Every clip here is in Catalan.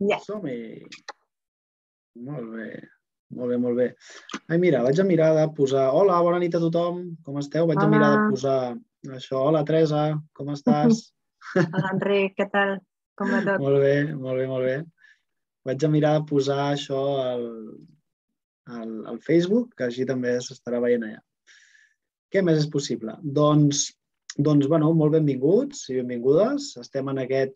Ja. Som-hi. Molt bé. Molt bé, molt bé. Ai, mira, vaig a mirar de posar... Hola, bona nit a tothom. Com esteu? Vaig a Hola. mirar de posar això. Hola, Teresa. Com estàs? Hola, Enric, què tal? Com va tot? molt bé, molt bé, molt bé. Vaig a mirar de posar això al, al, al Facebook, que així també s'estarà veient allà. Què més és possible? Doncs, doncs bueno, molt benvinguts i benvingudes. Estem en, aquest,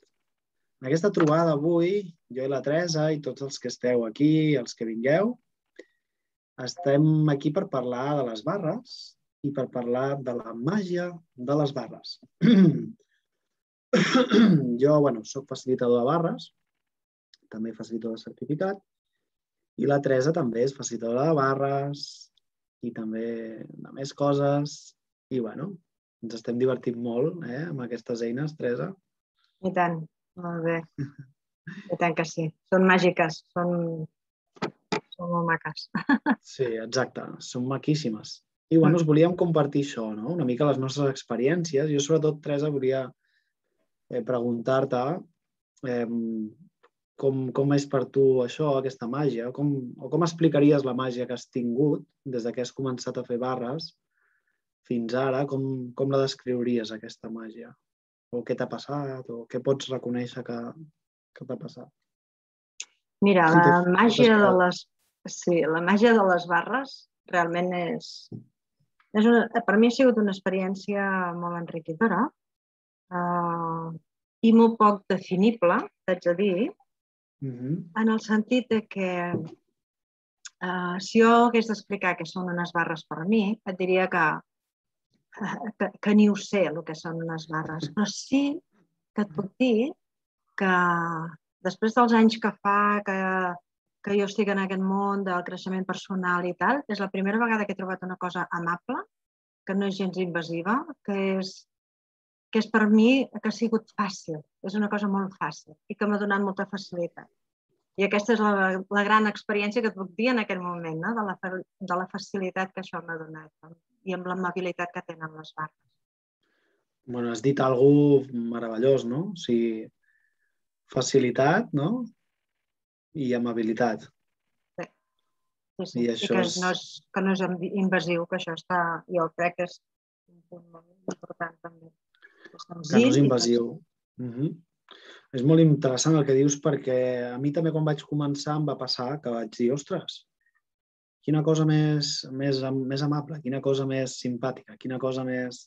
en aquesta trobada avui, jo i la Teresa i tots els que esteu aquí, els que vingueu. Estem aquí per parlar de les barres i per parlar de la màgia de les barres. jo, bueno, soc facilitador de barres, també facilitador de certificat, i la Teresa també és facilitadora de barres i també de més coses. I, bueno, ens estem divertint molt eh, amb aquestes eines, Teresa. I tant, molt bé. I tant que sí. Són màgiques, són, són molt maques. Sí, exacte. Són maquíssimes. I, bueno, us volíem compartir això, no? Una mica les nostres experiències. Jo, sobretot, Teresa, volia eh, preguntar-te eh, com, com és per tu això, aquesta màgia, com, o com explicaries la màgia que has tingut des que has començat a fer barres fins ara, com, com la descriuries, aquesta màgia? O què t'ha passat, o què pots reconèixer que, que t'ha passat? Mira, la màgia de les... Sí, la màgia de les barres realment és... és una, per mi ha sigut una experiència molt enriquidora uh, i molt poc definible, t'haig de dir, Mm -hmm. en el sentit de que uh, si jo hagués d'explicar què són unes barres per a mi, et diria que, que, que ni ho sé el que són unes barres, però sí que et puc dir que després dels anys que fa que, que jo estic en aquest món del creixement personal i tal, és la primera vegada que he trobat una cosa amable, que no és gens invasiva, que és, que és per mi que ha sigut fàcil, és una cosa molt fàcil i que m'ha donat molta facilitat. I aquesta és la, la gran experiència que et puc dir en aquest moment, no? de, la, de la facilitat que això m'ha donat no? I amb l'amabilitat que tenen les barres. Bueno, has dit alguna meravellós, no? O sigui, facilitat, no? I amabilitat. Sí, sí. I I, això que, és- no és, que no és invasiu, que això està, jo crec que és un punt molt important també. Que no és invasiu. -hmm. És molt interessant el que dius perquè a mi també quan vaig començar em va passar que vaig dir, ostres, quina cosa més, més, més amable, quina cosa més simpàtica, quina cosa més,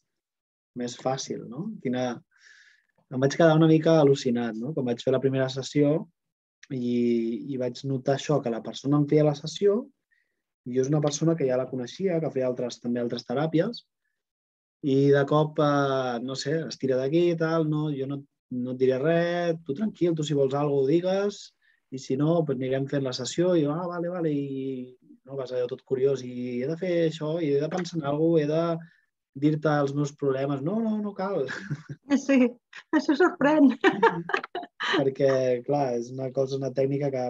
més fàcil, no? Quina... Em vaig quedar una mica al·lucinat, no? Quan vaig fer la primera sessió i, i vaig notar això, que la persona em feia la sessió jo és una persona que ja la coneixia, que feia altres, també altres teràpies, i de cop, eh, no sé, es tira d'aquí i tal, no, jo no, no et diré res, tu tranquil, tu si vols alguna cosa ho digues, i si no, pues anirem fent la sessió, i jo, ah, vale, vale, i no, vas allò tot curiós, i he de fer això, i he de pensar en alguna cosa, he de dir-te els meus problemes. No, no, no cal, Sí, això sorprèn. perquè, clar, és una cosa, una tècnica que,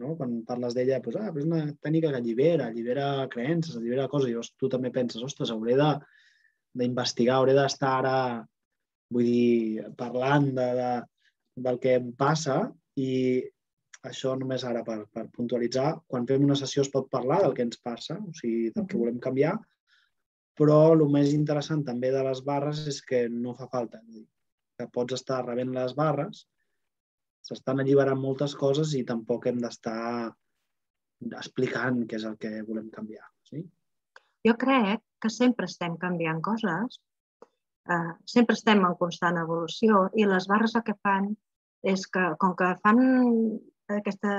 no, quan parles d'ella, doncs, ah, però és una tècnica que allibera, allibera creences, allibera coses, i llavors tu també penses, ostres, hauré de d'investigar, hauré d'estar ara, vull dir, parlant de, de, del que em passa i això només ara per, per puntualitzar, quan fem una sessió es pot parlar del que ens passa, o sigui, del que volem canviar, però el més interessant també de les barres és que no fa falta, que pots estar rebent les barres, s'estan alliberant moltes coses i tampoc hem d'estar explicant què és el que volem canviar. Sí? Jo crec que sempre estem canviant coses, eh, sempre estem en constant evolució i les barres el que fan és que, com que fan aquesta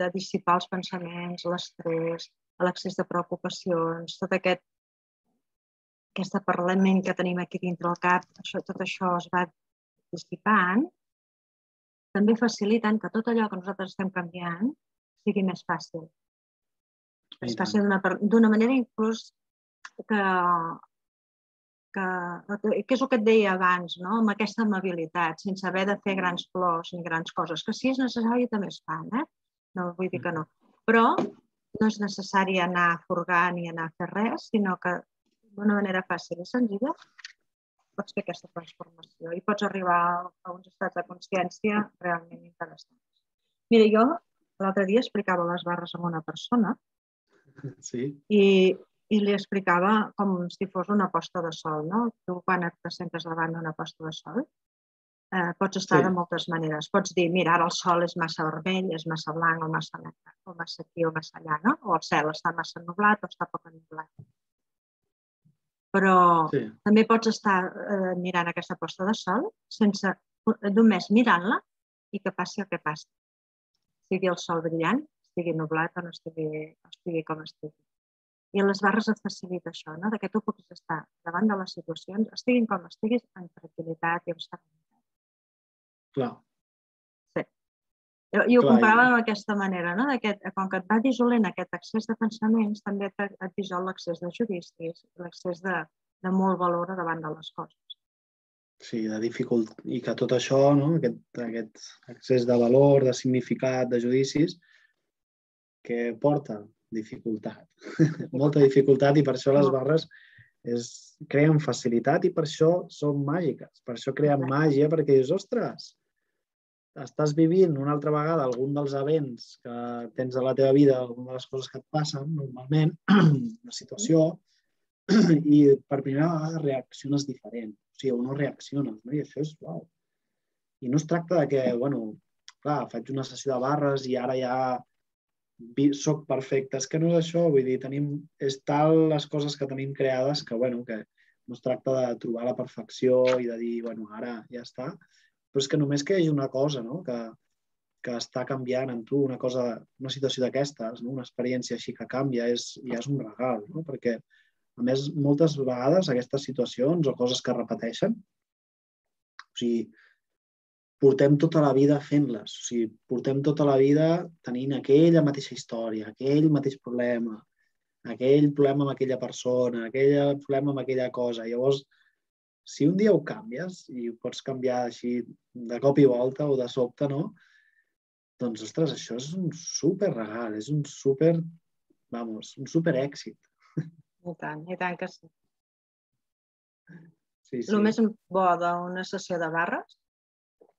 de dissipar els pensaments, l'estrès, l'excés de preocupacions, tot aquest aquesta parlament que tenim aquí dintre el cap, això, tot això es va dissipant, també faciliten que tot allò que nosaltres estem canviant sigui més fàcil. D'una per- d'una manera inclús que, que, que és el que et deia abans, no? amb aquesta amabilitat, sense haver de fer grans plors ni grans coses, que si és necessari també es fan, eh? no vull dir que no. Però no és necessari anar a furgar ni anar a fer res, sinó que d'una manera fàcil i senzilla pots fer aquesta transformació i pots arribar a uns estats de consciència realment interessants. Mira, jo l'altre dia explicava les barres a una persona Sí, i, i li explicava com si fos una posta de sol, no? Tu quan et presentes davant d'una posta de sol, eh, pots estar Sí. de moltes maneres. Pots dir, mira, ara el sol és massa vermell, és massa blanc, o massa negre, o massa aquí o massa allà, no? O el cel està massa nublat o està poc nublat. Però sí, també pots estar eh, mirant aquesta posta de sol sense només mirant-la i que passi el que passi. Sigui el sol brillant, estigui nublat o no estigui, estigui com estigui. I a les barres et facilita això, no? de que tu puguis estar davant de les situacions, estiguin com estiguis, en tranquil·litat i amb serenitat. clar. Jo, jo ho Clar, comparava i- d'aquesta manera, no? que eh, com que et va dissolent aquest excés de pensaments, també et, et dissol l'excés de judicis, l'excés de, de molt valor davant de les coses. Sí, de dificult... I que tot això, no? aquest, aquest excés de valor, de significat, de judicis, que porta dificultat. Molta dificultat i per això les barres és, creen facilitat i per això són màgiques. Per això creen màgia, perquè dius, ostres, estàs vivint una altra vegada algun dels events que tens a la teva vida, alguna de les coses que et passen normalment, una situació, i per primera vegada reacciones diferent. O sigui, o no reacciones, no? I això és uau. I no es tracta de que, bueno, clar, faig una sessió de barres i ara ja soc perfecte. És que no és això, vull dir, tenim, és tal les coses que tenim creades que, bueno, que no es tracta de trobar la perfecció i de dir, bueno, ara ja està, però és que només que hi hagi una cosa, no?, que, que està canviant en tu, una cosa, una situació d'aquestes, no? una experiència així que canvia, és, ja és un regal, no? Perquè, a més, moltes vegades aquestes situacions o coses que repeteixen, o sigui, portem tota la vida fent-les. O sigui, portem tota la vida tenint aquella mateixa història, aquell mateix problema, aquell problema amb aquella persona, aquell problema amb aquella cosa. Llavors, si un dia ho canvies i ho pots canviar així de cop i volta o de sobte, no? Doncs, ostres, això és un super regal, és un super, vamos, un super èxit. I tant, i tant que sí. Sí, Sí. El més bo d'una sessió de barres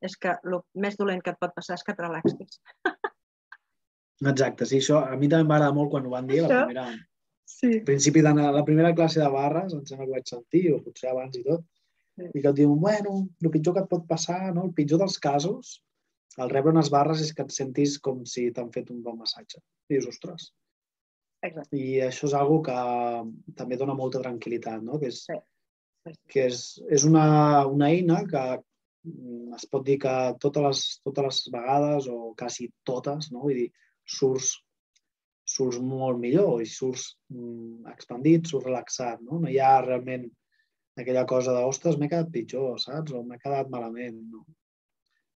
és que el més dolent que et pot passar és que et relaxis. Exacte, sí, això a mi també m'agrada molt quan ho van dir la Això? primera, Sí. al principi de la primera classe de barres, em sembla que ho vaig sentir, o potser abans i tot, Sí. i que et diuen, bueno, el pitjor que et pot passar, no? el pitjor dels casos, al rebre unes barres és que et sentis com si t'han fet un bon massatge. I dius, ostres. Exacte. I això és algo que també dona molta tranquil·litat, no? que és, Sí. Sí. que és, és una, una eina que es pot dir que totes les, totes les vegades, o quasi totes, no? vull dir, surts, surts molt millor i surts mm, expandit, surts relaxat. No? no hi ha realment aquella cosa de, ostres, m'he quedat pitjor, saps? O m'he quedat malament. No.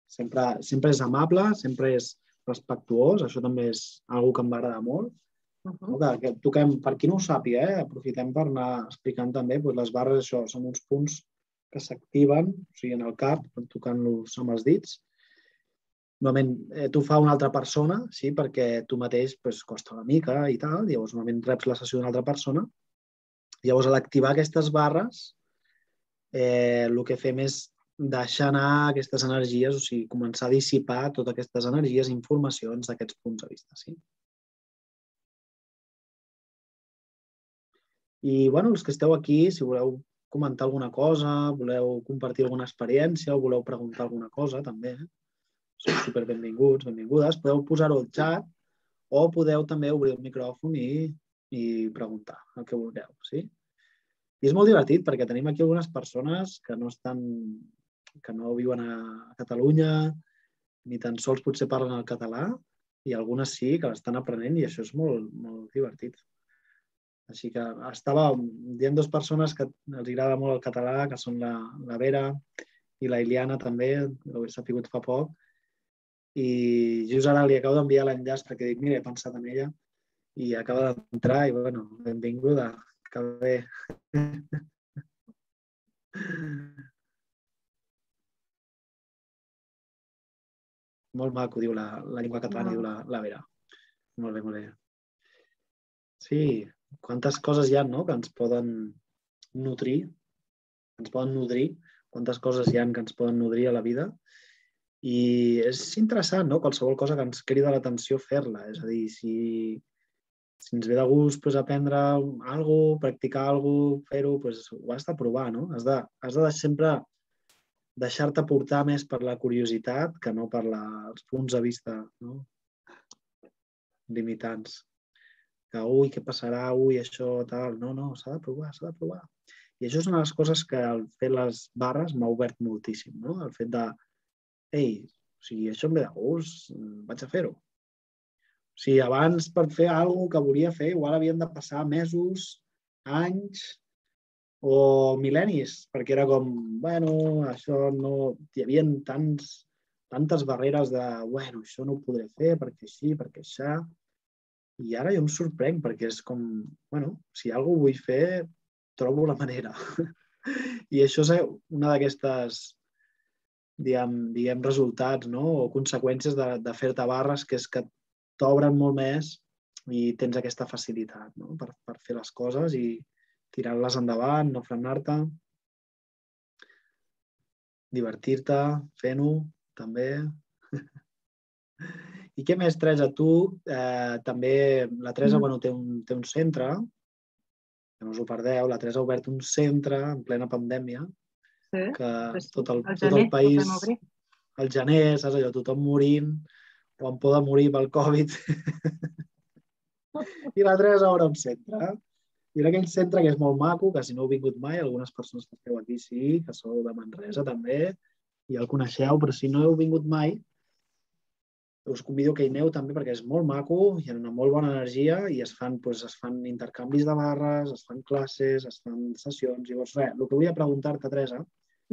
Sempre, sempre és amable, sempre és respectuós, això també és una que em va agradar molt. Uh No? -huh. Que, que toquem, per qui no ho sàpiga, eh? aprofitem per anar explicant també, doncs les barres, això, són uns punts que s'activen, o sigui, en el cap, tocant-los amb els dits. Normalment eh, t'ho fa una altra persona, sí, perquè tu mateix pues, costa una mica i tal, llavors normalment reps la sessió d'una altra persona. Llavors, a l'activar aquestes barres, eh, el que fem és deixar anar aquestes energies, o sigui, començar a dissipar totes aquestes energies i informacions d'aquests punts de vista. Sí? I, bueno, els que esteu aquí, si voleu comentar alguna cosa, voleu compartir alguna experiència o voleu preguntar alguna cosa, també, sou super benvinguts, benvingudes. Podeu posar-ho al xat o podeu també obrir el micròfon i, i preguntar el que vulgueu, sí? I és molt divertit perquè tenim aquí algunes persones que no estan, que no viuen a Catalunya, ni tan sols potser parlen el català, i algunes sí que l'estan aprenent i això és molt, molt divertit. Així que estava dient dues persones que els agrada molt el català, que són la, la Vera i la Iliana també, ho he sapigut fa poc, i just ara li acabo d'enviar l'enllaç perquè dic, mira, he pensat en ella i acaba d'entrar i, bueno, benvinguda, que bé. Molt maco, diu la, la llengua catalana, diu la, la Vera. Molt bé, molt bé. Sí, quantes coses hi ha, no?, que ens poden nutrir, ens poden nodrir, quantes coses hi ha que ens poden nodrir a la vida I és interessant, no?, qualsevol cosa que ens crida l'atenció fer-la. És a dir, si, si ens ve de gust pues, aprendre alguna cosa, practicar alguna cosa, fer-ho, pues, ho has de provar, no? Has de, has de sempre deixar-te portar més per la curiositat que no per la, els punts de vista no? limitants. Que, ui, què passarà, ui, això, tal... No, no, s'ha de provar, s'ha de provar. I això és una de les coses que el fer les barres m'ha obert moltíssim, no? El fet de, ei, o sigui, això em ve de gust, vaig a fer-ho. O sigui, abans per fer alguna que volia fer, igual havien de passar mesos, anys o mil·lennis, perquè era com, bueno, això no... Hi havia tants, tantes barreres de, bueno, això no ho podré fer perquè així, perquè això... I ara jo em sorprenc perquè és com, bueno, si alguna vull fer, trobo la manera. I això és una d'aquestes diguem, diguem, resultats no? o conseqüències de, de fer-te barres, que és que t'obren molt més i tens aquesta facilitat no? per, per fer les coses i tirar-les endavant, no frenar-te, divertir-te fent-ho, també. I què més, Teresa? Tu eh, també, la Teresa, mm. bueno, té un, té un centre que no us ho perdeu, la Teresa ha obert un centre en plena pandèmia sí, que pues, tot el, el tot gener, el país, el gener, saps allò, tothom morint o en por de morir pel Covid. I la Teresa obre un centre. I en aquell centre que és molt maco, que si no heu vingut mai, algunes persones que esteu aquí sí, que sou de Manresa també, i el coneixeu, però si no heu vingut mai, us convido que hi aneu també perquè és molt maco, hi ha una molt bona energia i es fan, doncs, es fan intercanvis de barres, es fan classes, es fan sessions. Llavors, res, el que volia preguntar-te, Teresa,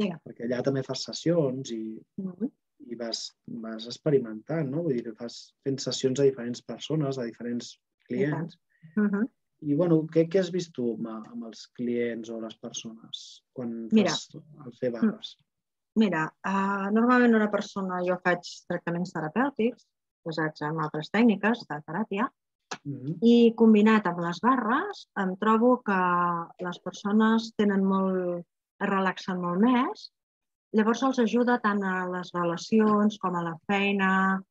yeah. perquè allà també fas sessions i, mm -hmm. i vas, vas experimentant, no? Vull dir, fas fent sessions a diferents persones, a diferents clients. Mm -hmm. I, bueno, què, què has vist tu amb, amb els clients o les persones quan Mira. fas el fer barres? Mira, uh, normalment una persona, jo faig tractaments terapèutics basats en altres tècniques de teràpia Mm -hmm. i combinat amb les barres em trobo que les persones tenen molt, es relaxen molt més, llavors els ajuda tant a les relacions com a la feina,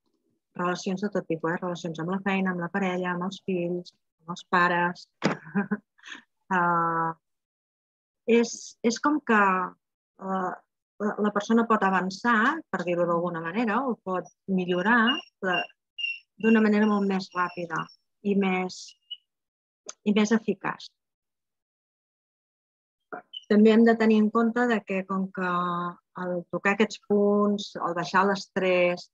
relacions de tot tipus, eh? relacions amb la feina, amb la parella, amb els fills, amb els pares. uh, és, és com que uh, la persona pot avançar, per dir-ho d'alguna manera, o pot millorar d'una manera molt més ràpida i més, i més eficaç. També hem de tenir en compte de que com que el tocar aquests punts, el baixar l'estrès,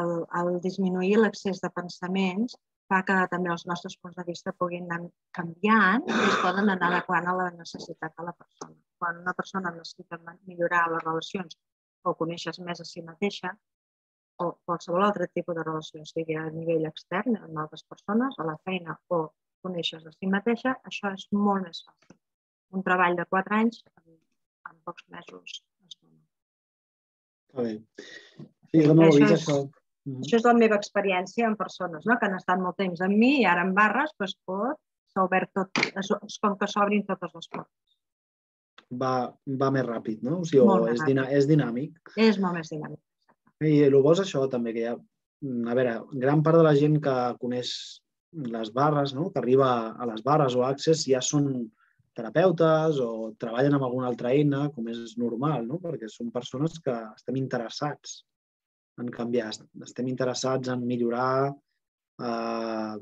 el, el disminuir l'accés de pensaments, fa que també els nostres punts de vista puguin anar canviant i es poden anar adequant a la necessitat de la persona. Quan una persona necessita millorar les relacions o conèixer més a si mateixa, o qualsevol altre tipus de relació, sigui a nivell extern amb altres persones, a la feina o coneixes a si mateixa, això és molt més fàcil. Un treball de quatre anys en, en pocs mesos es dona. Està bé. Sí, he vist, això. Mm -hmm. Això és la meva experiència amb persones no? que han estat molt temps amb mi i ara en barres doncs pot, s'ha obert tot, és, és com que s'obrin totes les portes. Va, va més ràpid, no? O sigui, o és, dinà, és dinàmic. És molt més dinàmic. I el bo és això també, que hi ha, a veure, gran part de la gent que coneix les barres, no? que arriba a les barres o access, ja són terapeutes o treballen amb alguna altra eina, com és normal, no? perquè són persones que estem interessats en canviar, estem interessats en millorar eh,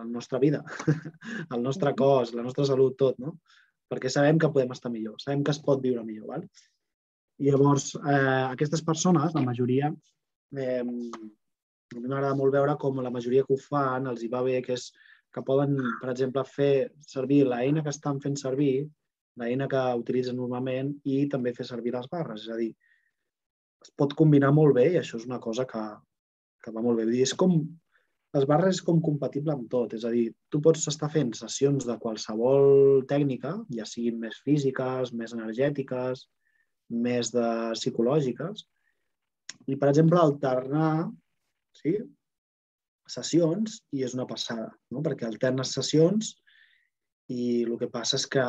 la nostra vida, el nostre cos, la nostra salut, tot, no? Perquè sabem que podem estar millor, sabem que es pot viure millor, val? I llavors, eh, aquestes persones, la majoria, eh, a mi m'agrada molt veure com la majoria que ho fan els hi va bé, que és que poden, per exemple, fer servir l'eina que estan fent servir, l'eina que utilitzen normalment, i també fer servir les barres. És a dir, es pot combinar molt bé i això és una cosa que, que va molt bé. Dir, és com, les barres és com compatible amb tot. És a dir, tu pots estar fent sessions de qualsevol tècnica, ja siguin més físiques, més energètiques, més de psicològiques, i, per exemple, alternar sí, sessions i és una passada, no? perquè alternes sessions i el que passa és que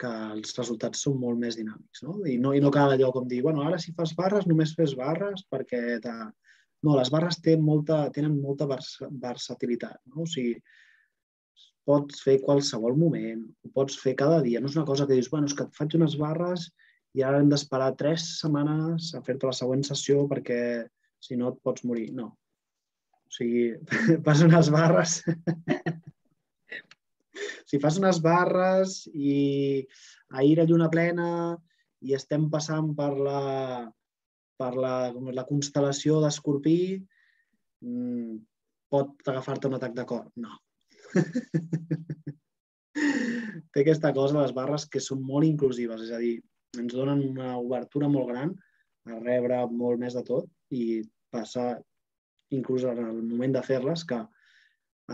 que els resultats són molt més dinàmics. No? I, no, I no cal allò com dir, bueno, ara si fas barres només fes barres perquè... No, les barres tenen molta, tenen molta vers versatilitat. No? O sigui, pots fer qualsevol moment, ho pots fer cada dia. No és una cosa que dius, bueno, és que et faig unes barres i ara hem d'esperar tres setmanes a fer-te la següent sessió perquè si no et pots morir. No. O sigui, fas unes barres... si fas unes barres i a lluna plena i estem passant per la, per la, la constel·lació d'Escorpí, mmm, pot agafar-te un atac de cor. No. Té aquesta cosa, les barres, que són molt inclusives, és a dir, ens donen una obertura molt gran a rebre molt més de tot i passar, inclús en el moment de fer-les, que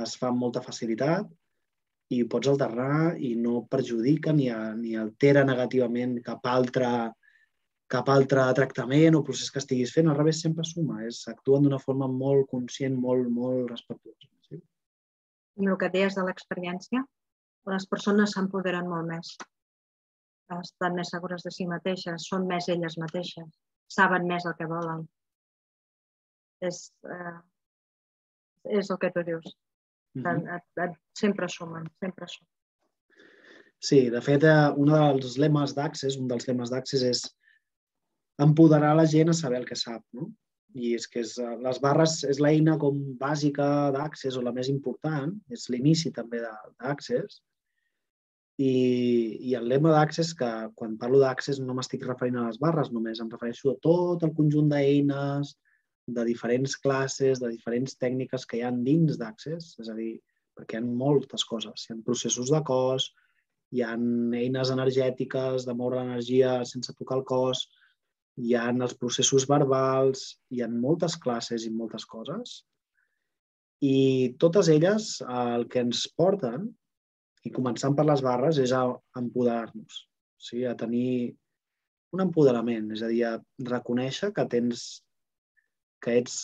es fa amb molta facilitat i pots alternar i no perjudica ni, a, ni altera negativament cap altre, cap altre tractament o procés que estiguis fent. Al revés, sempre suma. És, actuen d'una forma molt conscient, molt, molt respectuosa. Sí? I el que deies de l'experiència, les persones s'empoderen molt més estan més segures de si mateixes, són més elles mateixes, saben més el que volen. És, eh, és el que tu dius. Mm -hmm. et, et, sempre sumen, sempre sumen. Sí, de fet, eh, un dels lemes d'Access, un dels lemes d'Access és empoderar la gent a saber el que sap, no? I és que és, eh, les barres és l'eina com bàsica d'Access o la més important, és l'inici també d'Access, i, i el lema d'Access, que quan parlo d'Access no m'estic referint a les barres només, em refereixo a tot el conjunt d'eines, de diferents classes, de diferents tècniques que hi han dins d'Access, és a dir, perquè hi ha moltes coses. Hi ha processos de cos, hi ha eines energètiques de moure l'energia sense tocar el cos, hi ha els processos verbals, hi ha moltes classes i moltes coses. I totes elles el que ens porten i començant per les barres és a empoderar-nos, o sigui, a tenir un empoderament, és a dir, a reconèixer que tens, que ets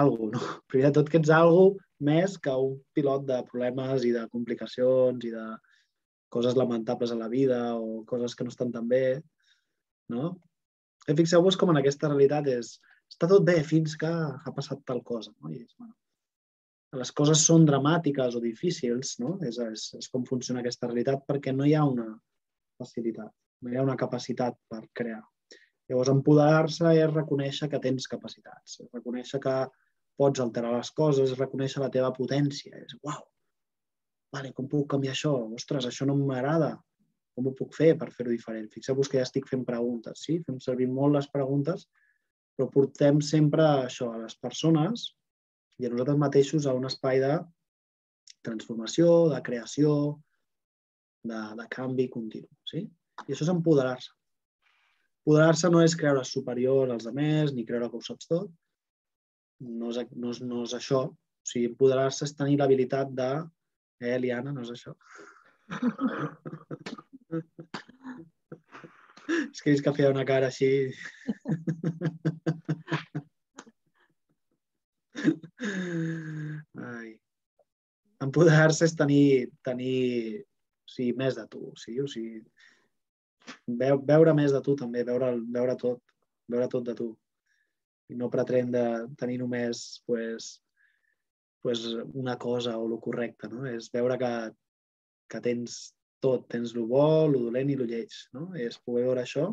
algo, no? Primer de tot que ets algo més que un pilot de problemes i de complicacions i de coses lamentables a la vida o coses que no estan tan bé, no? Fixeu-vos com en aquesta realitat és està tot bé fins que ha passat tal cosa, no? I bueno, les coses són dramàtiques o difícils, no? És, és, és com funciona aquesta realitat perquè no hi ha una facilitat, no hi ha una capacitat per crear. Llavors, empoderar-se és reconèixer que tens capacitats, és reconèixer que pots alterar les coses, és reconèixer la teva potència, és uau, vale, com puc canviar això? Ostres, això no m'agrada, com ho puc fer per fer-ho diferent? Fixeu-vos que ja estic fent preguntes, sí? Fem servir molt les preguntes, però portem sempre això a les persones i a nosaltres mateixos a un espai de transformació, de creació, de, de canvi continu. Sí? I això és empoderar-se. Empoderar-se no és creure superior als altres ni creure que ho saps tot. No és, no és, no és això. O sigui, empoderar-se és tenir l'habilitat de... Eh, Liana, no és això? és que he vist que feia una cara així. Ai. Empoderar-se és tenir, tenir o sigui, més de tu. Sigui, o sigui, veu, veure més de tu també, veure, veure tot, veure tot de tu. I no pretendre tenir només pues, pues, una cosa o el correcte, no? És veure que, que tens tot, tens el bo, el dolent i el lleig, no? És poder veure això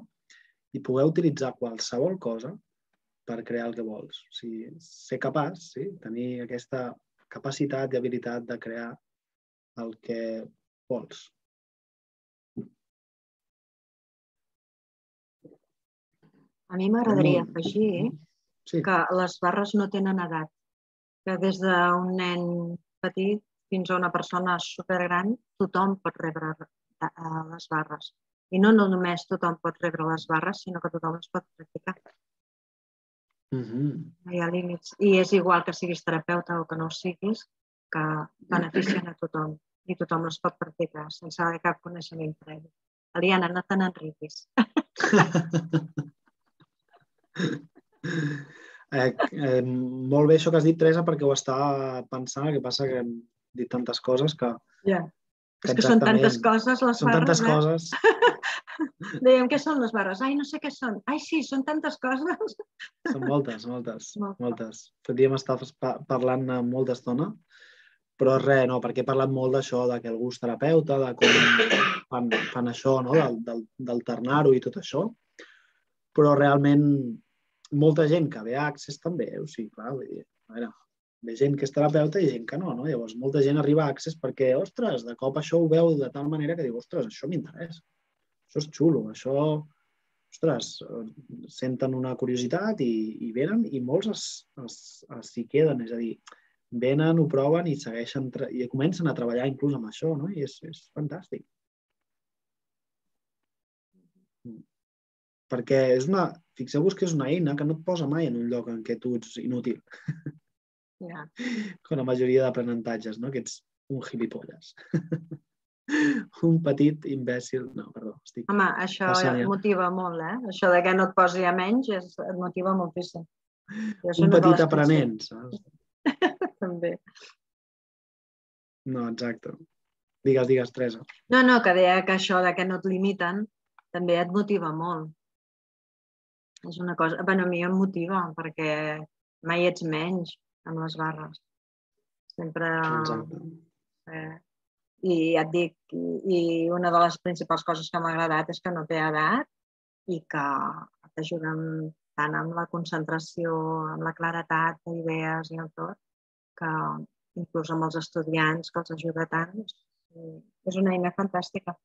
i poder utilitzar qualsevol cosa per crear el que vols. O sigui, ser capaç, sí? tenir aquesta capacitat i habilitat de crear el que vols. A mi m'agradaria afegir sí. que les barres no tenen edat, que des d'un nen petit fins a una persona supergran, tothom pot rebre les barres. I no, no només tothom pot rebre les barres, sinó que tothom les pot practicar. Mm -hmm. No hi ha límits. I és igual que siguis terapeuta o que no ho siguis, que beneficien a tothom i tothom les pot practicar sense haver cap coneixement previ. Eliana, no te n'enriquis. eh, eh, molt bé això que has dit, Teresa, perquè ho estava pensant, el que passa que dit tantes coses que yeah. És que són tantes coses les són barres, tantes eh? coses, Dèiem, què són les barres? Ai, no sé què són. Ai, sí, són tantes coses. són moltes, moltes, Moltes. moltes. Podríem estar pa- parlant molta estona, però res, no, perquè he parlat molt d'això, de que el gust terapeuta, de com fan, fan això, no? d'alternar-ho i tot això, però realment molta gent que ve a Access també, o sigui, clar, vull dir, a veure, ve gent que és terapeuta i gent que no, no? Llavors, molta gent arriba a Access perquè, ostres, de cop això ho veu de tal manera que diu, ostres, això m'interessa, això és xulo, això, ostres, senten una curiositat i, i venen i molts es, es, es s'hi queden, és a dir, venen, ho proven i segueixen i comencen a treballar inclús amb això, no? I és, és fantàstic. Perquè és una, fixeu-vos que és una eina que no et posa mai en un lloc en què tu ets inútil, Ja. com la majoria d'aprenentatges, no? que ets un gilipolles. un petit imbècil. No, perdó, estic... Home, això Passant ja. motiva molt, eh? Això de que no et posi a menys és, et motiva moltíssim. Jo Un petit aprenent, saps? També. No, exacte. Digues, digues, Teresa. No, no, que deia que això de que no et limiten també et motiva molt. És una cosa... bueno, a mi em motiva perquè mai ets menys amb les barres. Sempre... Exacte. Eh, I ja et dic, i, una de les principals coses que m'ha agradat és que no té edat i que t'ajuden tant amb la concentració, amb la claretat d'idees i el tot, que inclús amb els estudiants que els ajuda tant, és una eina fantàstica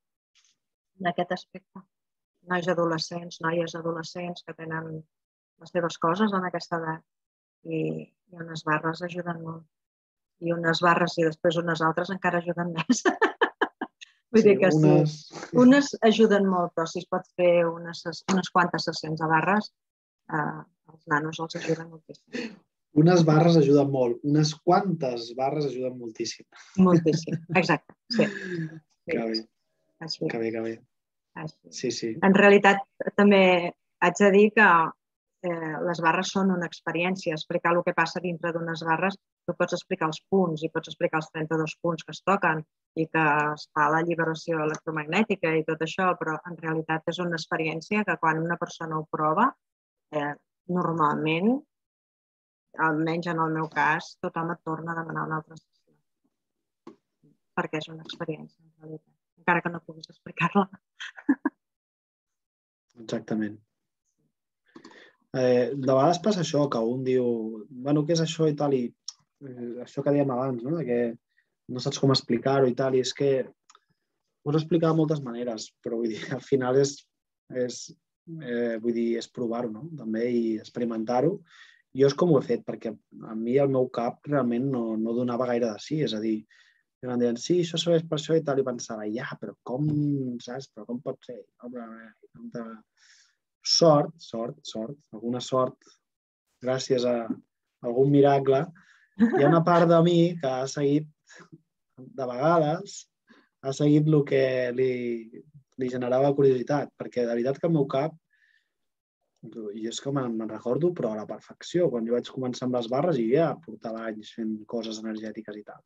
en aquest aspecte. Nois adolescents, noies adolescents que tenen les seves coses en aquesta edat i, i unes barres ajuden molt i unes barres i després unes altres encara ajuden més. Vull dir que sí. unes... Unes ajuden molt, però si es pot fer unes, unes quantes sessions de barres, eh, els nanos els ajuden moltíssim. unes barres ajuden molt. Unes quantes barres ajuden moltíssim. Moltíssim, exacte. Sí, Que bé, així, que bé, que bé. així. Sí, sí. En realitat, també haig de dir que eh, les barres són una experiència. Explicar el que passa dintre d'unes barres, tu pots explicar els punts i pots explicar els 32 punts que es toquen i que es fa la lliberació electromagnètica i tot això, però en realitat és una experiència que quan una persona ho prova, eh, normalment, almenys en el meu cas, tothom et torna a demanar una altra sessió. Perquè és una experiència, en realitat. Encara que no puguis explicar-la. Exactament. Eh, de vegades passa això, que un diu, bueno, què és això i tal, i eh, això que dèiem abans, no? De que no saps com explicar-ho i tal, i és que pots explicar de moltes maneres, però vull dir, al final és, és, eh, vull dir, és provar-ho, no? També i experimentar-ho. Jo és com ho he fet, perquè a mi el meu cap realment no, no donava gaire de sí, és a dir, em deien, sí, això serveix per això i tal, i pensava, ja, però com, saps, però com pot ser? No, però, eh, com te... Sort, sort, sort, alguna sort, gràcies a algun miracle, hi ha una part de mi que ha seguit, de vegades, ha seguit el que li, li generava curiositat, perquè de veritat que el meu cap, i és que me'n me'n recordo, però a la perfecció, quan jo vaig començar amb les barres i ja portava anys fent coses energètiques i tal.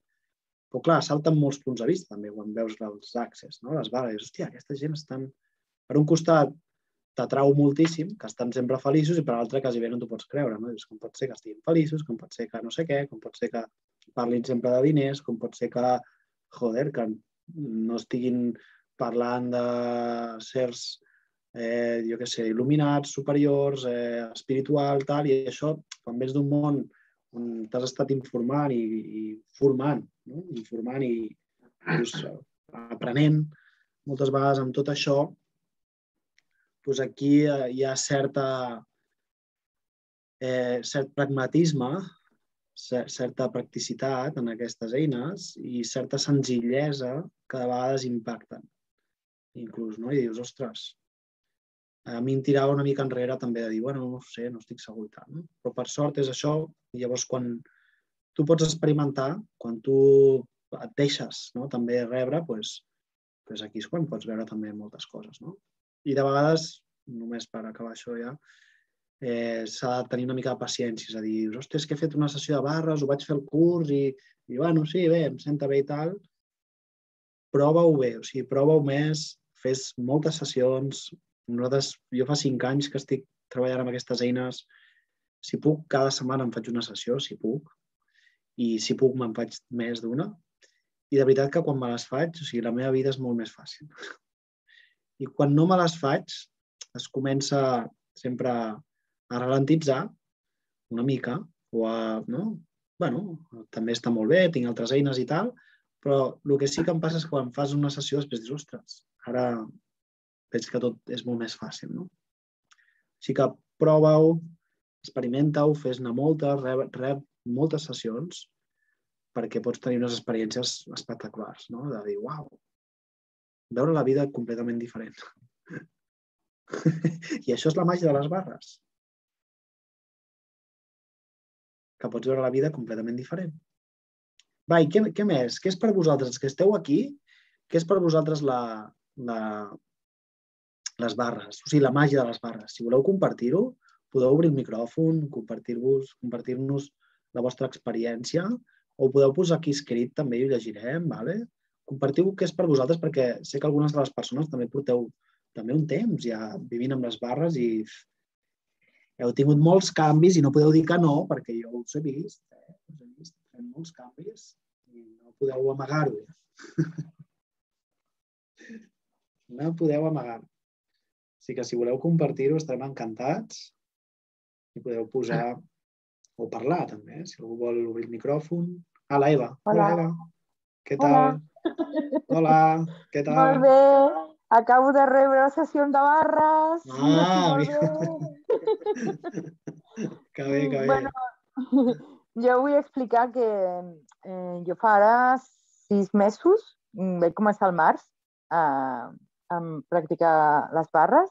Però clar, salten molts punts de vista també quan veus els access, no? les barres. Hòstia, aquesta gent estan... Per un costat t'atrau moltíssim, que estan sempre feliços, i per l'altre quasi bé no t'ho pots creure. No? Dius, com pot ser que estiguin feliços, com pot ser que no sé què, com pot ser que parlin sempre de diners, com pot ser que, joder, que no estiguin parlant de certs, eh, jo què sé, il·luminats, superiors, eh, espiritual, tal, i això, quan vens d'un món on t'has estat informant i, i formant, no? informant i doncs, aprenent moltes vegades amb tot això, doncs aquí eh, hi ha certa, eh, cert pragmatisme, cer certa practicitat en aquestes eines i certa senzillesa que de vegades impacten. Inclús, no? I dius, ostres, a mi em tirava una mica enrere també de dir, bueno, no sé, no estic segur i. No? Però per sort és això, i llavors quan tu pots experimentar, quan tu et deixes no? també rebre, doncs, doncs aquí és quan pots veure també moltes coses. No? I de vegades, només per acabar això ja, eh, s'ha de tenir una mica de paciència, és a dir, ostres, que he fet una sessió de barres, ho vaig fer el curs i, i bueno, sí, bé, em senta bé i tal, prova-ho bé, o sigui, prova-ho més, fes moltes sessions. Nosaltres, jo fa cinc anys que estic treballant amb aquestes eines. Si puc, cada setmana em faig una sessió, si puc. I si puc, me'n faig més d'una. I de veritat que quan me les faig, o sigui, la meva vida és molt més fàcil. I quan no me les faig, es comença sempre a ralentitzar una mica o a, no? bueno, també està molt bé, tinc altres eines i tal, però el que sí que em passa és que quan fas una sessió després dius, ostres, ara veig que tot és molt més fàcil, no? Així que prova-ho, experimenta-ho, fes-ne moltes, rep, rep moltes sessions perquè pots tenir unes experiències espectaculars, no? De dir, uau, veure la vida completament diferent. I això és la màgia de les barres. Que pots veure la vida completament diferent. Va, i què, què més? Què és per vosaltres? Que esteu aquí, què és per vosaltres la, la, les barres? O sigui, la màgia de les barres. Si voleu compartir-ho, podeu obrir el micròfon, compartir-vos, compartir-nos la vostra experiència, o podeu posar aquí escrit també i ho llegirem, ¿vale? Compartiu què és per vosaltres, perquè sé que algunes de les persones també porteu també un temps ja vivint amb les barres i heu tingut molts canvis i no podeu dir que no, perquè jo us he vist, eh? us he vist fent molts canvis i no podeu amagar-ho. no podeu amagar-ho. Així que si voleu compartir-ho estarem encantats i podeu posar o parlar també, eh? si algú vol obrir el micròfon. Ah, la Eva. Hola, Hola Eva. Què tal? Hola. Hola, què tal? Molt bé. Acabo de rebre la sessió de barres. Ah, molt bé. que bé, que bé. Bueno, jo vull explicar que eh, jo fa ara sis mesos, mm, vaig començar al març a, a practicar les barres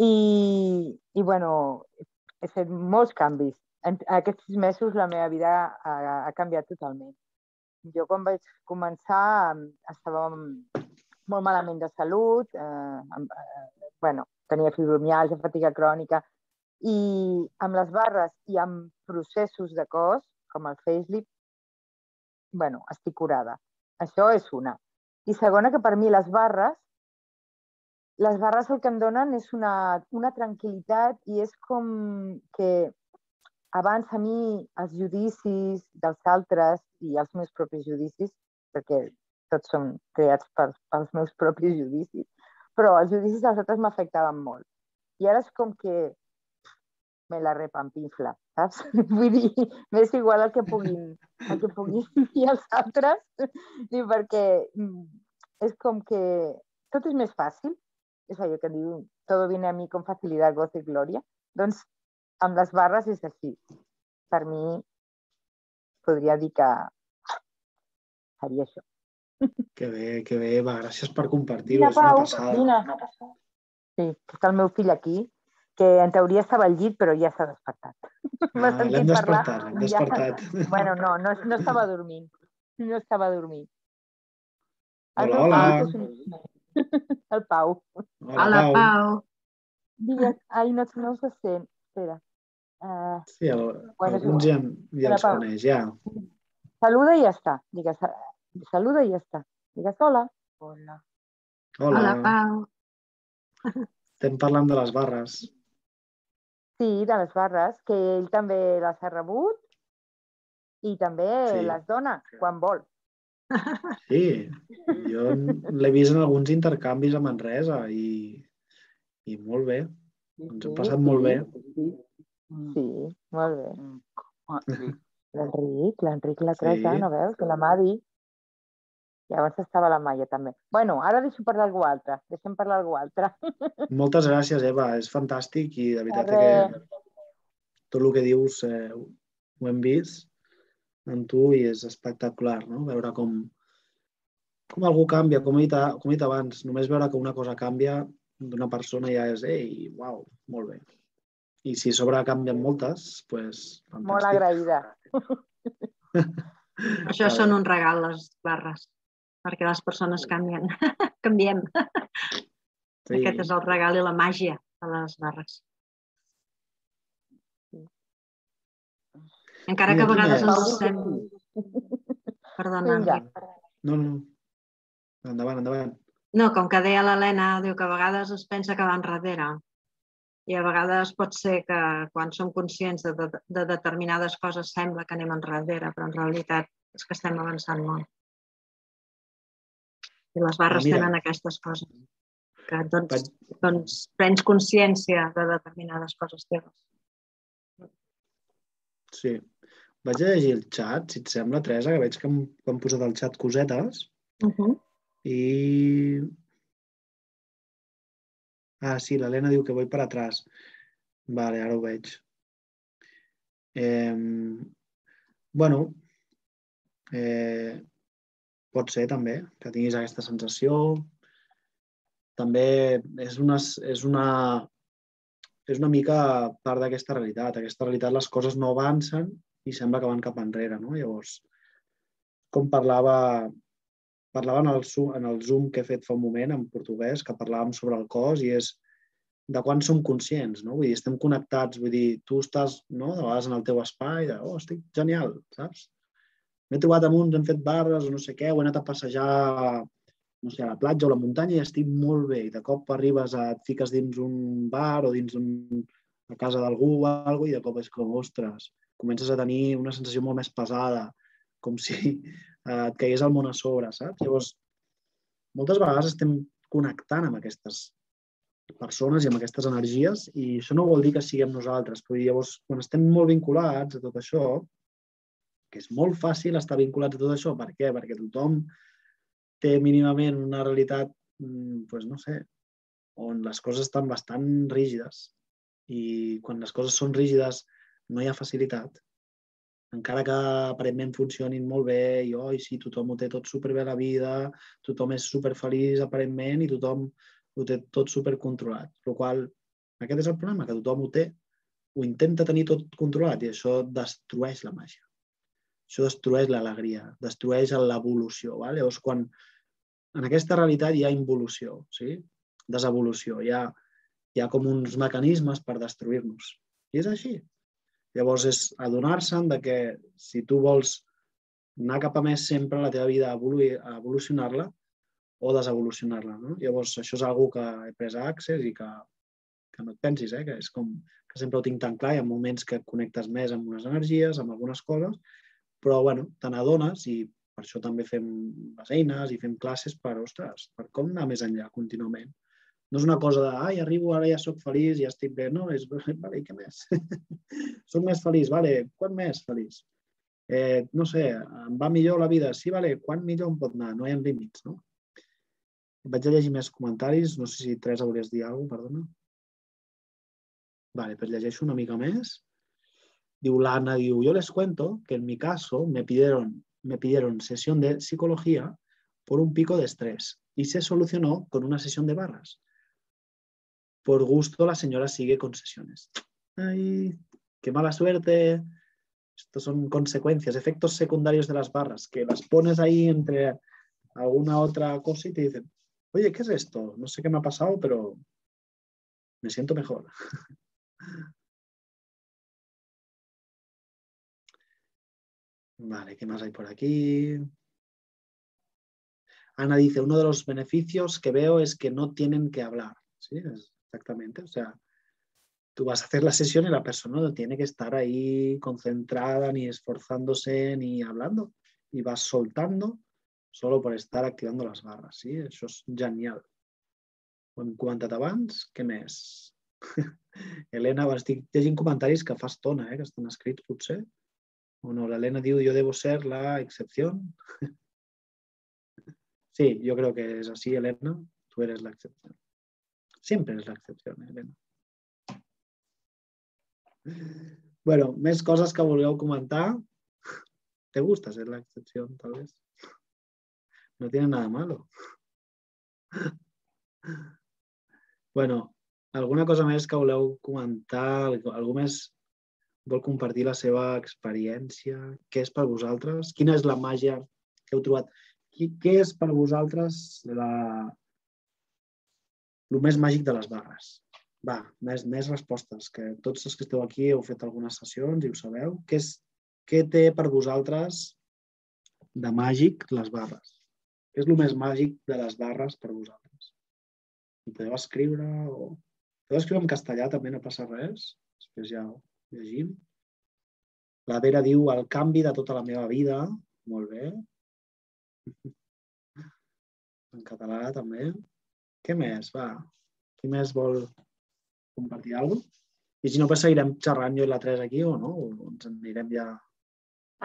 i, i bueno, he fet molts canvis. En aquests sis mesos la meva vida ha, ha canviat totalment jo quan vaig començar estava molt malament de salut, eh, eh, bueno, tenia fibromialgia, fatiga crònica, i amb les barres i amb processos de cos, com el facelift, bueno, estic curada. Això és una. I segona, que per mi les barres, les barres el que em donen és una, una tranquil·litat i és com que abans a mi els judicis dels altres i els meus propis judicis, perquè tots són creats per, pels meus propis judicis, però els judicis dels altres m'afectaven molt. I ara és com que me la repampinfla, saps? Vull dir, m'és igual el que puguin, el que puguin dir els altres, i perquè mm, és com que tot és més fàcil, és allò que diu, todo viene a mi con facilidad, gozo y gloria. Doncs amb les barres és així. Per mi podria dir que seria això. Que bé, que bé, va, gràcies per compartir-ho, és una passada. Vine. Sí, està el meu fill aquí, que en teoria estava al llit, però ja s'ha despertat. Ah, l'hem despertat, l'hem despertat. Ja... Bueno, no, no, no estava dormint. No estava dormint. El hola, hola. Pau, el Pau. Hola, hola Pau. Pau. Digues, ai, no, no se sent. Espera. Uh, sí, el, alguns ja, ja els coneix, ja. Saluda i ja està. Digues, saluda i ja està. Digues hola. Hola. Hola. Hola, Pau. Estem parlant de les barres. Sí, de les barres, que ell també les ha rebut i també sí. les dona quan vol. Sí, jo l'he vist en alguns intercanvis a Manresa i, i molt bé. Ens hem passat molt bé. Sí, molt bé. L'Enric, l'Enric l'ha tret, sí. no veus? Que la Madi. I abans estava la Maia també. Bueno, ara deixo parlar algú altre. Deixem parlar algú altre. Moltes gràcies, Eva. És fantàstic i de veritat que tot el que dius eh, ho hem vist en tu i és espectacular, no? Veure com, com algú canvia, com he, dit, com he dit abans, només veure que una cosa canvia d'una persona ja és, ei, uau, molt bé. I si sobre canvien moltes, doncs pues, fantàstic. Molt agraïda. Això són un regal, les barres, perquè les persones canvien. Canviem. Sí. Aquest és el regal i la màgia de les barres. Encara que a vegades ens sent... Perdona, Enric. No, no. Endavant, endavant. No, com que deia l'Helena, diu que a vegades es pensa que va enrere. I a vegades pot ser que quan som conscients de, de, de determinades coses sembla que anem enrere, però en realitat és que estem avançant molt. I les barres mira. tenen aquestes coses. Que doncs, doncs prens consciència de determinades coses teves. Sí. Vaig a llegir el xat, si et sembla, Teresa, que veig que hem, que hem posat al xat cosetes. Uh -huh. I... Ah, sí, l'Helena diu que vull per atrás. Vale, ara ho veig. Eh, bueno, eh, pot ser també que tinguis aquesta sensació. També és una, és una, és una mica part d'aquesta realitat. Aquesta realitat les coses no avancen i sembla que van cap enrere, no? Llavors, com parlava, parlava en el, en el Zoom que he fet fa un moment en portuguès, que parlàvem sobre el cos i és de quan som conscients, no? Vull dir, estem connectats, vull dir, tu estàs, no?, de vegades en el teu espai, de, oh, estic genial, saps? M'he trobat amunt, hem fet barres o no sé què, o he anat a passejar, no sé, a la platja o a la muntanya i estic molt bé. I de cop arribes, a, et fiques dins un bar o dins un, a casa d'algú o alguna i de cop és com, ostres, comences a tenir una sensació molt més pesada, com si eh, et caigués el món a sobre, saps? Llavors, moltes vegades estem connectant amb aquestes persones i amb aquestes energies i això no vol dir que siguem nosaltres, però llavors quan estem molt vinculats a tot això, que és molt fàcil estar vinculats a tot això, per què? Perquè tothom té mínimament una realitat, doncs no sé, on les coses estan bastant rígides i quan les coses són rígides no hi ha facilitat, encara que aparentment funcionin molt bé i oi, sí, tothom ho té tot superbé a la vida, tothom és superfeliç aparentment i tothom ho té tot supercontrolat. Però qual, aquest és el problema, que tothom ho té, ho intenta tenir tot controlat i això destrueix la màgia. Això destrueix l'alegria, destrueix l'evolució. ¿vale? Llavors, quan en aquesta realitat hi ha involució, sí? desevolució, hi ha, hi ha com uns mecanismes per destruir-nos. I és així. Llavors, és adonar-se'n de que si tu vols anar cap a més sempre la teva vida, a evolucionar-la o desevolucionar-la. No? Llavors, això és una que he pres a Access i que, que no et pensis, eh? que és com que sempre ho tinc tan clar, hi ha moments que et connectes més amb unes energies, amb algunes coses, però bueno, te n'adones i per això també fem les eines i fem classes per, ostres, per com anar més enllà contínuament. No és una cosa de, ai, arribo, ara ja sóc feliç, ja estic bé. No, és, vale, què més? soc més feliç, vale, quan més feliç? Eh, no sé, em va millor la vida? Sí, vale, quan millor em pot? No hi ha límits, no? Vaig a llegir més comentaris, no sé si Teresa volies dir alguna cosa, perdona. Vale, pues llegeixo una mica més. Diu l'Anna, diu, yo les cuento que en mi caso me pidieron, me pidieron sesión de psicología por un pico de estrés y se solucionó con una sesión de barras. Por gusto la señora sigue con sesiones. Ay, qué mala suerte. Estos son consecuencias, efectos secundarios de las barras, que las pones ahí entre alguna otra cosa y te dicen, oye, ¿qué es esto? No sé qué me ha pasado, pero me siento mejor. Vale, ¿qué más hay por aquí? Ana dice, uno de los beneficios que veo es que no tienen que hablar. Sí, exactamente. O sea, tú vas a hacer la sesión y la persona no tiene que estar ahí concentrada, ni esforzándose, ni hablando. Y vas soltando solo por estar activando les barres. Sí? Això és genial. Ho hem comentat abans. Què més? Helena, estic llegint comentaris que fa estona, eh, que estan escrits potser. O no, l'Helena diu, yo debo ser la excepción. Sí, yo creo que es así, Elena. Tú eres la excepción. Siempre eres la excepción, eh, Elena. Bueno, més coses que vulgueu comentar. ¿Te gusta ser la tal vez? No tiene nada malo. Bueno, alguna cosa més que voleu comentar? Algú més vol compartir la seva experiència? Què és per vosaltres? Quina és la màgia que heu trobat? Què és per vosaltres la... el més màgic de les barres? Va, més, més respostes, que tots els que esteu aquí heu fet algunes sessions i ho sabeu. Què, és, què té per vosaltres de màgic les barres? Què és el més màgic de les barres per vosaltres? Ho podeu escriure o... Podeu escriure en castellà també, no passa res. Després ja ho llegim. La Vera diu el canvi de tota la meva vida. Molt bé. En català també. Què més? Va. Qui més vol compartir alguna cosa? I si no, pues seguirem xerrant jo i la Teresa aquí o no? O ens anirem ja...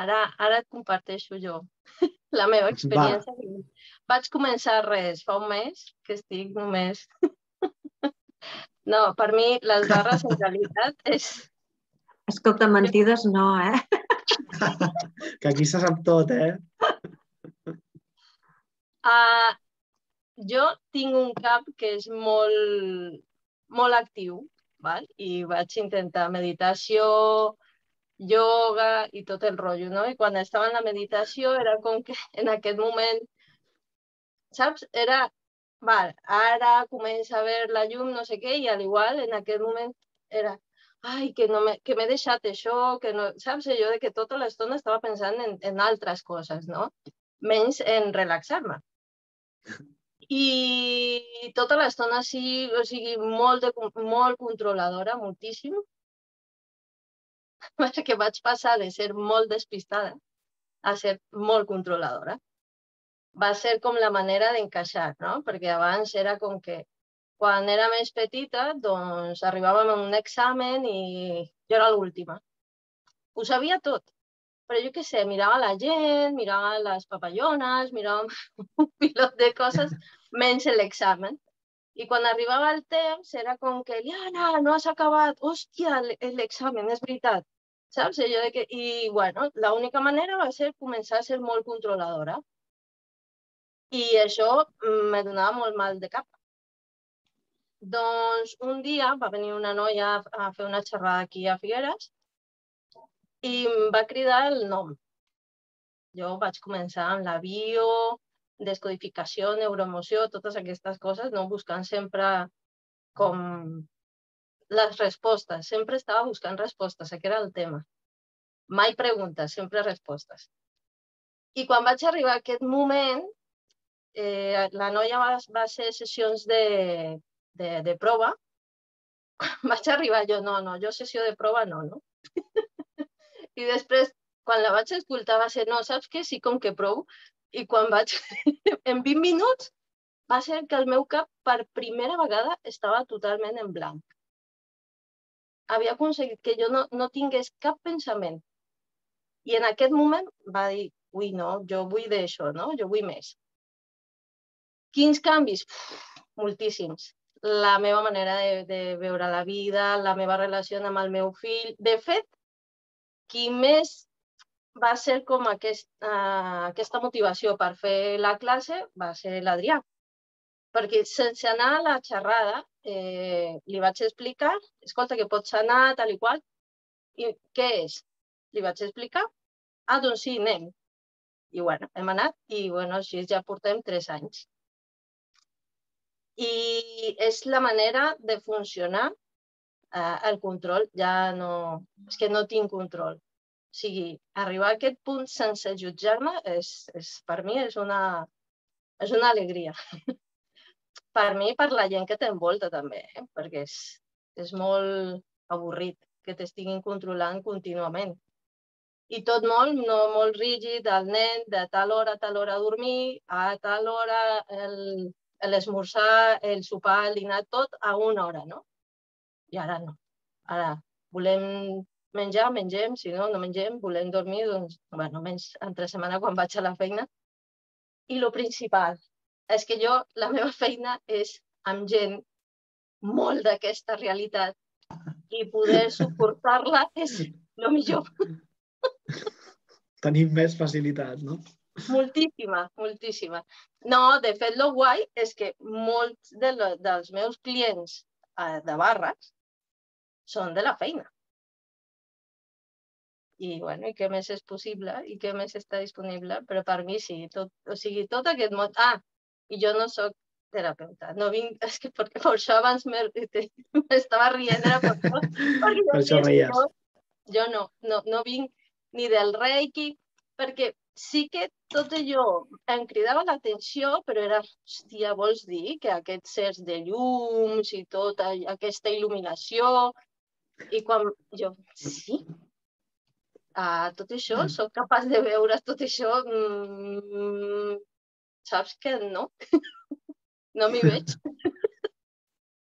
Ara, ara et comparteixo jo la meva experiència. Va. Vaig començar res fa un mes, que estic només... No, per mi les barres en realitat és... Escolta, mentides no, eh? que aquí se sap tot, eh? Uh, jo tinc un cap que és molt, molt actiu, val? i vaig intentar meditació, yoga i tot el rotllo, no? I quan estava en la meditació era com que en aquest moment, saps? Era, val, ara comença a veure la llum, no sé què, i al igual en aquest moment era, ai, que, no me, que m'he deixat això, que no... Saps? Jo de que tota l'estona estava pensant en, en altres coses, no? Menys en relaxar-me i tota l'estona sí, o sigui, molt, de, molt controladora, moltíssim, perquè vaig passar de ser molt despistada a ser molt controladora. Va ser com la manera d'encaixar, no? Perquè abans era com que quan era més petita, doncs arribàvem a un examen i jo era l'última. Ho sabia tot, però jo què sé, mirava la gent, mirava les papallones, mirava un pilot de coses menys l'examen. I quan arribava el temps era com que, Liana, no has acabat, hòstia, l'examen, és veritat. Saps? Allò de que... I, bueno, l'única manera va ser començar a ser molt controladora. I això me donava molt mal de cap. Doncs un dia va venir una noia a fer una xerrada aquí a Figueres i em va cridar el nom. Jo vaig començar amb la bio, descodificació, neuroemoció, totes aquestes coses, no? buscant sempre com les respostes. Sempre estava buscant respostes, aquest era el tema. Mai preguntes, sempre respostes. I quan vaig arribar a aquest moment, eh, la noia va, va ser sessions de, de, de prova. Vaig arribar jo, no, no, jo sessió de prova no, no? I després, quan la vaig escoltar, va ser, no, saps què? Sí, com que provo, i quan vaig, en 20 minuts, va ser que el meu cap per primera vegada estava totalment en blanc. Havia aconseguit que jo no, no tingués cap pensament. I en aquest moment va dir, ui, no, jo vull d'això, no? Jo vull més. Quins canvis? Uf, moltíssims. La meva manera de, de veure la vida, la meva relació amb el meu fill. De fet, qui més va ser com aquest, uh, aquesta motivació per fer la classe va ser l'Adrià. Perquè sense anar a la xerrada eh, li vaig explicar, escolta, que pots anar, tal i qual. I què és? Li vaig explicar. Ah, doncs sí, anem. I bueno, hem anat i bueno, així ja portem tres anys. I és la manera de funcionar eh, el control. Ja no... És que no tinc control. O sigui, arribar a aquest punt sense jutjar-me és, és, per mi és una, és una alegria. per mi i per la gent que t'envolta també, eh? perquè és, és molt avorrit que t'estiguin controlant contínuament. I tot molt, no molt rígid, el nen de tal hora a tal hora a dormir, a tal hora l'esmorzar, el sopar, el dinar, tot a una hora, no? I ara no. Ara volem menjar, mengem, si no, no mengem, volem dormir, doncs, bueno, menys entre setmana quan vaig a la feina. I el principal és que jo, la meva feina és amb gent molt d'aquesta realitat i poder suportar-la és el millor. Tenim més facilitat, no? Moltíssima, moltíssima. No, de fet, el guai és que molts de lo, dels meus clients eh, de barres són de la feina i, bueno, i què més és possible i què més està disponible, però per mi sí, tot, o sigui, tot aquest món... Ah, i jo no sóc terapeuta, no vinc, és que perquè per això abans m'estava rient, era per això, perquè per això jo, jo no, no, no vinc ni del reiki, perquè sí que tot allò em cridava l'atenció, però era, hòstia, vols dir que aquests certs de llums i tota aquesta il·luminació... I quan jo, sí, uh, tot això, sóc capaç de veure tot això, mm, saps que no? no m'hi veig.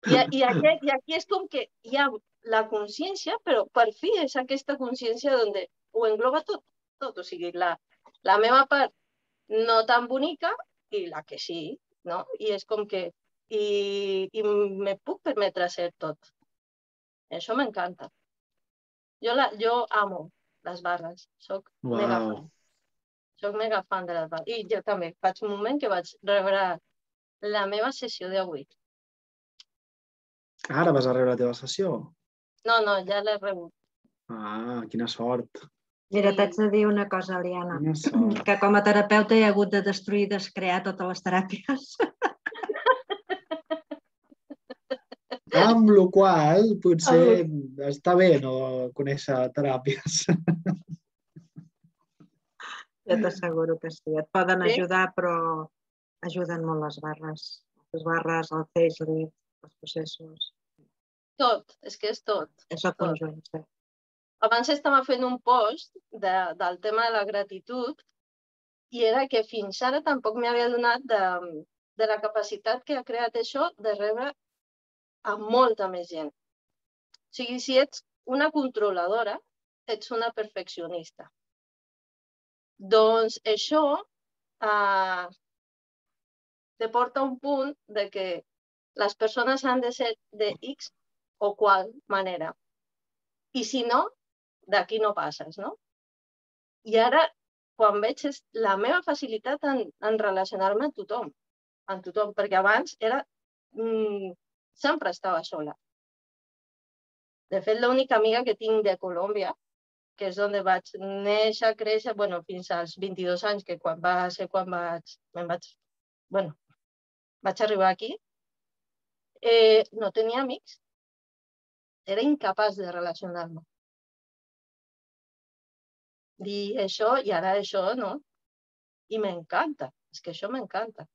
I, i, aquest, I aquí és com que hi ha la consciència, però per fi és aquesta consciència on ho engloba tot, tot. O sigui, la, la meva part no tan bonica i la que sí, no? I és com que i, i me puc permetre ser tot. Això m'encanta. Jo, la, jo amo les barres, soc wow. mega fan. Soc mega fan de les barres. I jo també faig un moment que vaig rebre la meva sessió d'avui. Ara vas a rebre la teva sessió? No, no, ja l'he rebut. Ah, quina sort. Mira, t'haig de dir una cosa, Aliana, que com a terapeuta he hagut de destruir i descrear totes les teràpies. Amb la qual potser està bé no conèixer teràpies. Ja t'asseguro que sí. Et poden sí? ajudar, però ajuden molt les barres. Les barres, el facelift, els processos. Tot, és que és tot. És el conjunt, sí abans estava fent un post de, del tema de la gratitud i era que fins ara tampoc m'havia donat de, de la capacitat que ha creat això de rebre a molta més gent. O sigui, si ets una controladora, ets una perfeccionista. Doncs això eh, te porta a un punt de que les persones han de ser de X o qual manera. I si no, d'aquí no passes, no? I ara, quan veig és la meva facilitat en, en relacionar-me amb tothom, amb tothom, perquè abans era, mm, sempre estava sola. De fet, l'única amiga que tinc de Colòmbia, que és on vaig néixer, créixer, bueno, fins als 22 anys, que quan va ser quan vaig, me'n vaig, bueno, vaig arribar aquí, eh, no tenia amics. Era incapaç de relacionar-me dir això i ara això, no? I m'encanta, és que això m'encanta.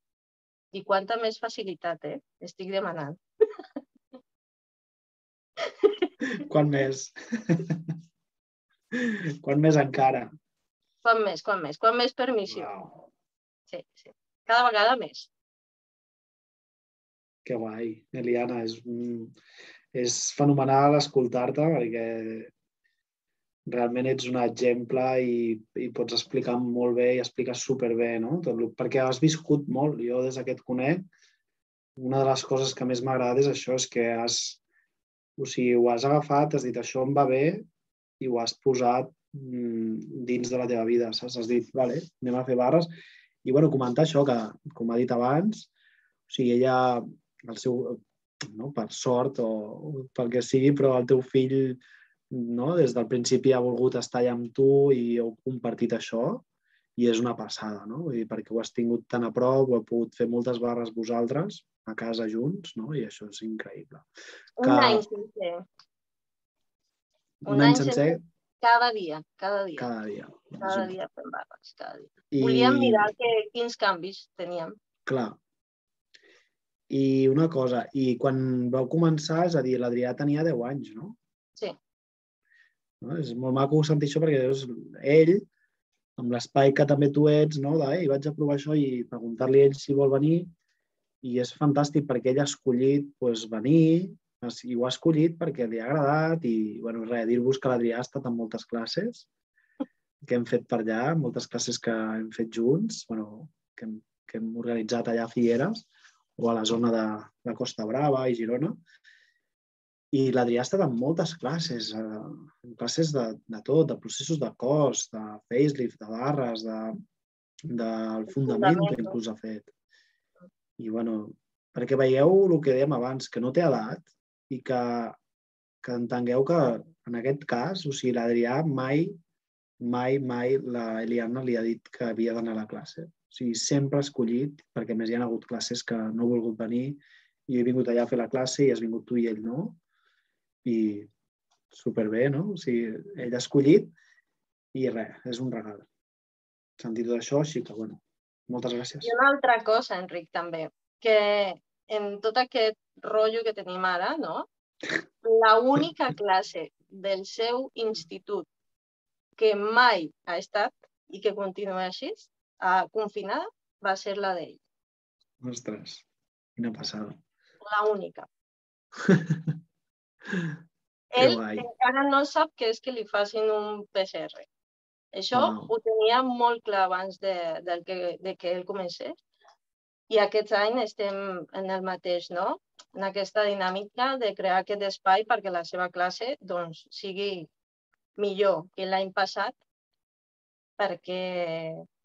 I quanta més facilitat, eh? Estic demanant. Quan més? quan més encara? Quan més, quan més, quan més permissió. Wow. Sí, sí. Cada vegada més. Que guai, Eliana. És, és fenomenal escoltar-te perquè realment ets un exemple i, i pots explicar molt bé i expliques superbé, no? Tot, perquè has viscut molt. Jo, des que et conec, una de les coses que més m'agrada és això, és que has, o sigui, ho has agafat, has dit això em va bé i ho has posat mm, dins de la teva vida, saps? Has dit, vale, anem a fer barres. I, bueno, comentar això, que, com ha dit abans, o sigui, ella, el seu, no, per sort o pel que sigui, però el teu fill no? des del principi ha volgut estar allà amb tu i heu compartit això i és una passada, no? Vull dir, perquè ho has tingut tan a prop, ho heu pogut fer moltes barres vosaltres a casa junts, no? I això és increïble. Que... Un any sencer. Un, un any, sencer. Cada dia, cada dia. Cada dia. Cada dia fem barres, cada dia. I... Volíem mirar que, quins canvis teníem. Clar. I una cosa, i quan vau començar, és a dir, l'Adrià tenia 10 anys, no? Sí. No? És molt maco sentir això perquè veus ell, amb l'espai que també tu ets, no? de, vaig a provar això i preguntar-li a ell si vol venir i és fantàstic perquè ell ha escollit pues, venir i ho ha escollit perquè li ha agradat i bueno, res, dir-vos que l'Adrià ha estat en moltes classes que hem fet per allà, moltes classes que hem fet junts, bueno, que, hem, que hem organitzat allà a Figueres o a la zona de, de Costa Brava i Girona i l'Adrià ha estat en moltes classes, eh, classes de, de tot, de processos de cos, de facelift, de barres, de, del fundament que inclús ha fet. I, bueno, perquè veieu el que dèiem abans, que no té edat i que, que entengueu que en aquest cas, o sigui, l'Adrià mai, mai, mai la Eliana li ha dit que havia d'anar a la classe. O sigui, sempre ha escollit, perquè més hi ha hagut classes que no ha volgut venir i he vingut allà a fer la classe i has vingut tu i ell no i superbé, no? O sigui, ell ha escollit i res, és un regal. sentit tot això, així que, bueno, moltes gràcies. I una altra cosa, Enric, també, que en tot aquest rotllo que tenim ara, no? La única classe del seu institut que mai ha estat i que continua així, a confinada, va ser la d'ell. Ostres, quina passada. La única. Ell guai. encara no sap que és que li facin un PCR. Això Wow. ho tenia molt clar abans de, del que, de que ell comencés. I aquest any estem en el mateix, no? En aquesta dinàmica de crear aquest espai perquè la seva classe doncs, sigui millor que l'any passat, perquè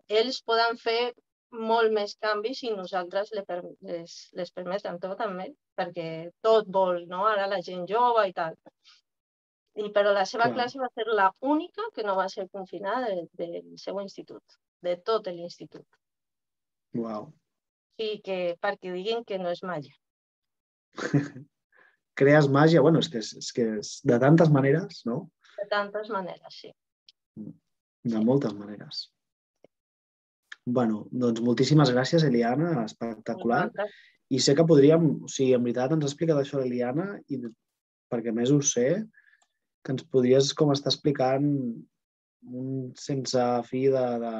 ells poden fer molt més canvis i nosaltres les, les, les permetem tot també, perquè tot vol, no? Ara la gent jove i tal. I, però la seva Clar. classe va ser la única que no va ser confinada de, del seu institut, de tot l'institut. Uau. Sí, que perquè diguin que no és màgia. Crees màgia, bueno, és que és, és que és de tantes maneres, no? De tantes maneres, sí. De moltes maneres. Bueno, doncs moltíssimes gràcies, Eliana, espectacular. I sé que podríem, o sigui, en veritat ens ha explicat això l'Eliana i perquè més ho sé, que ens podries com estar explicant un sense fi de, de,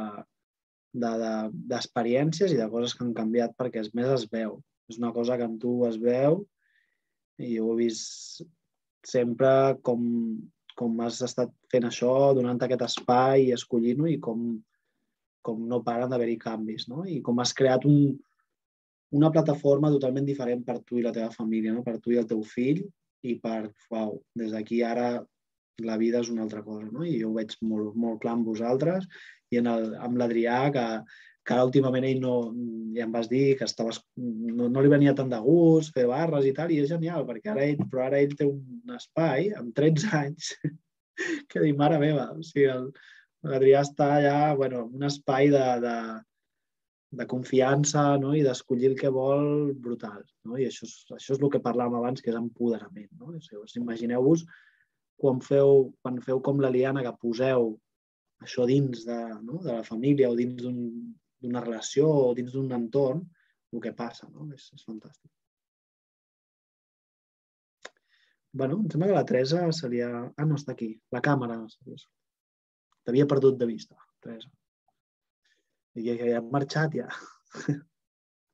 de, de, d'experiències i de coses que han canviat perquè es més es veu. És una cosa que amb tu es veu i ho he vist sempre com, com has estat fent això, donant aquest espai i escollint-ho i com, com no paren d'haver-hi canvis, no? I com has creat un, una plataforma totalment diferent per tu i la teva família, no? per tu i el teu fill, i per, uau, des d'aquí ara la vida és una altra cosa, no? I jo ho veig molt, molt clar amb vosaltres i en el, amb l'Adrià, que, que ara últimament ell no, ja em vas dir que estaves, no, no li venia tant de gust fer barres i tal, i és genial, perquè ara ell, però ara ell té un espai amb 13 anys que dic, mare meva, o sigui, el, l'Adrià està allà, bueno, en un espai de, de, de confiança no? i d'escollir el que vol brutal. No? I això és, això és el que parlàvem abans, que és empoderament. No? O sigui, Imagineu-vos quan feu, quan feu com la Liana, que poseu això dins de, no? de la família o dins d'un- d'una relació o dins d'un entorn, el que passa. No? És, és fantàstic. bueno, em sembla que la Teresa se li ha... Ah, no, està aquí. La càmera. T'havia perdut de vista, Teresa. I que ja ha marxat, ja.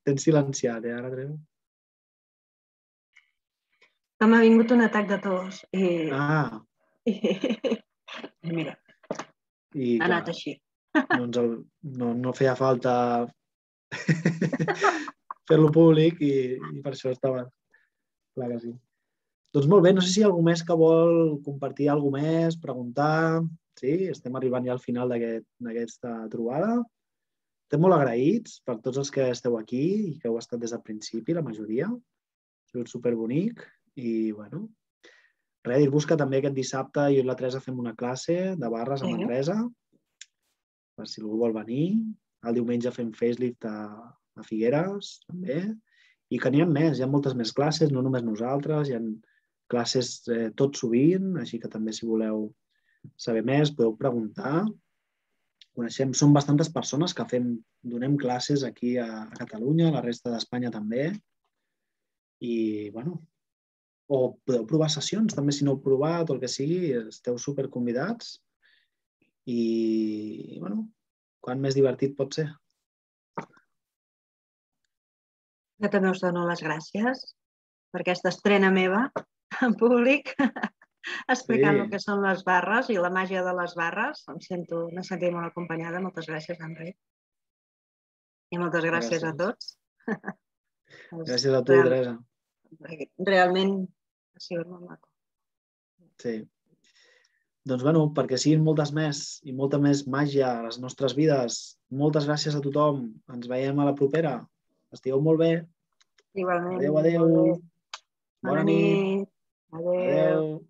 Tens silenciat, eh, ara, Teresa? Que m'ha vingut un atac de tos i, Ah, i, i mira, i ha anat clar, així. doncs el, no, no feia falta fer-lo públic i, i per això estava clar que sí. Doncs molt bé, no sé si hi ha algú més que vol compartir alguna més, preguntar. Sí, estem arribant ja al final d'aquest- d'aquesta trobada. Estem molt agraïts per tots els que esteu aquí i que heu estat des del principi, la majoria. Ha sigut superbonic i, bueno, res, dir-vos que també aquest dissabte jo i la Teresa fem una classe de barres a Sí. Manresa, per si algú vol venir. El diumenge fem facelift a, a Figueres, també. I que n'hi ha més, hi ha moltes més classes, no només nosaltres, hi ha classes eh, tot sovint, així que també si voleu saber més podeu preguntar. Coneixem, som bastantes persones que fem, donem classes aquí a, a Catalunya, a la resta d'Espanya també. I, bueno, o podeu provar sessions, també si no heu provat o el que sigui, esteu super convidats. I, bueno, quan més divertit pot ser. Jo també us dono les gràcies per aquesta estrena meva en públic, explicant Sí. el que són les barres i la màgia de les barres. Em sento, m'he sentit molt acompanyada. Moltes gràcies, Enric. I moltes gràcies, a Gràcies. tots. Gràcies a tu, Real- Teresa. Realment ha sigut molt maco. Sí. Doncs, bueno, perquè siguin moltes més i molta més màgia a les nostres vides. Moltes gràcies a tothom. Ens veiem a la propera. Estigueu molt bé. Igualment. Adéu, adéu. Bona nit. Adéu. Adéu.